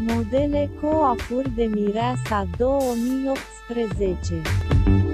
Modele coafuri de mireasa 2018